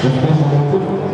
Nesse momento,